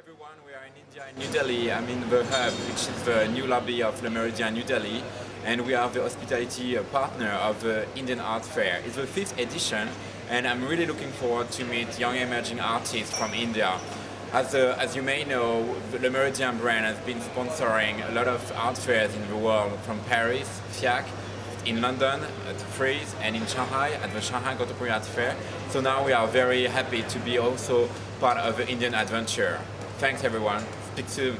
everyone, we are in India, in New Delhi. I'm in the hub, which is the new lobby of Le Méridien New Delhi, and we are the hospitality uh, partner of the Indian Art Fair. It's the fifth edition, and I'm really looking forward to meet young emerging artists from India. As, uh, as you may know, the Le Méridien brand has been sponsoring a lot of art fairs in the world, from Paris, FIAC, in London at Frieze and in Shanghai at the Shanghai Contemporary Art Fair. So now we are very happy to be also part of the Indian adventure. Thanks everyone. Speak soon.